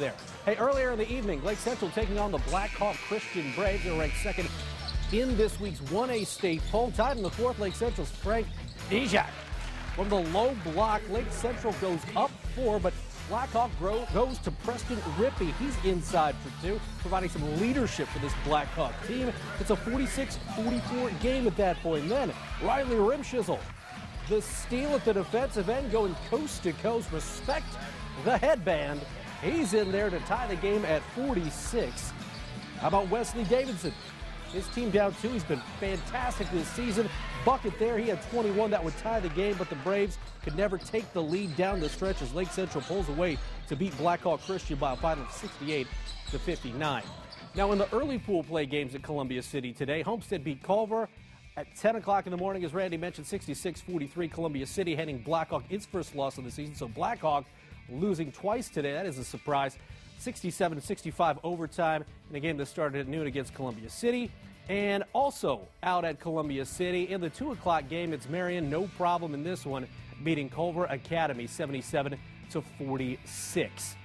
there. Hey, earlier in the evening, Lake Central taking on the Blackhawk Christian Braves. They're ranked second in this week's 1A state poll. Tied in the fourth, Lake Central's Frank Dijak. From the low block, Lake Central goes up four, but Blackhawk goes to Preston Rippey. He's inside for two, providing some leadership for this Blackhawk team. It's a 46-44 game at that point. Then Riley Rimschissel, the steal at the defensive end, going coast to coast. Respect the headband He's in there to tie the game at 46. How about Wesley Davidson? His team down two. He's been fantastic this season. Bucket there. He had 21 that would tie the game, but the Braves could never take the lead down the stretch as Lake Central pulls away to beat Blackhawk Christian by a final of 68 to 59. Now, in the early pool play games at Columbia City today, Homestead beat Culver at 10 o'clock in the morning, as Randy mentioned, 66 43. Columbia City heading Blackhawk its first loss of the season. So Blackhawk losing twice today. That is a surprise. 67 65 overtime in a game that started at noon against Columbia City. And also out at Columbia City in the 2 o'clock game, it's Marion, no problem in this one, beating Culver Academy 77 to 46.